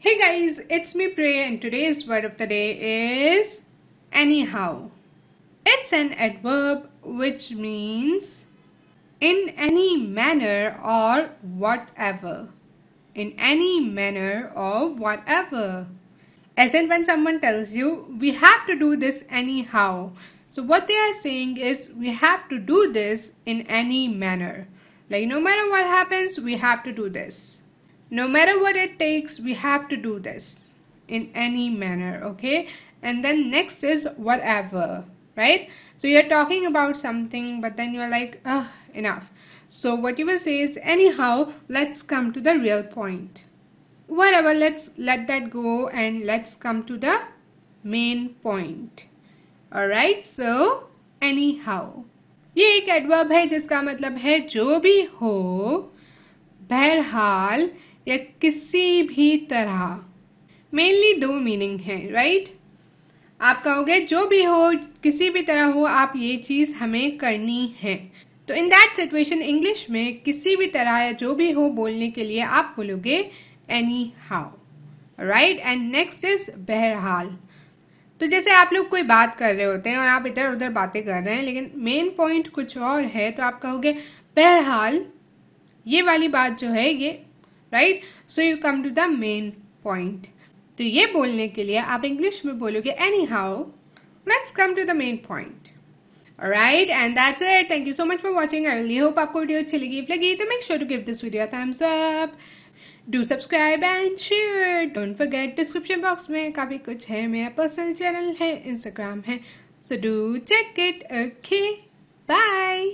Hey guys, it's me Pirah and today's word of the day is anyhow. It's an adverb which means in any manner or whatever. In any manner or whatever. As in when someone tells you, we have to do this anyhow. So what they are saying is we have to do this in any manner. Like no matter what happens, we have to do this no matter what it takes we have to do this in any manner okay and then next is whatever right so you're talking about something but then you're like ah enough so what you will say is anyhow let's come to the real point whatever let's let that go and let's come to the main point alright so anyhow ये एक adverb है जिसका मतलब है जो भी हो बहरहाल या किसी भी तरह। मेनली दो मीनिंग है राइट आप कहोगे, जो भी हो, किसी भी तरह हो, आप ये चीज़ हमें करनी है। तो इन दैट सिचुएशन इंग्लिश में किसी भी तरह या जो भी हो बोलने के लिए आप बोलोगे anyhow right and next is बहरहाल। तो जैसे आप लोग कोई बात कर रहे होते हैं और आप इधर उधर बातें कर रहे हैं, लेकिन मेन पॉइंट कुछ और है तो आप कहोगे, बहरहाल, ये वाली बात जो है, ये right so you come to the main point तो ये बोलने के लिए आप इंग्लिश में बोलोगे anyhow let's come to the main point right and that's it thank you so much for watching I will hope आपको वीडियो अच्छी लगी। लगी तो make sure to give this video thumbs up do subscribe and share don't forget description box में काफ़ी कुछ है। मेरा पर्सनल चैनल है इंस्टाग्राम है। So do check it okay bye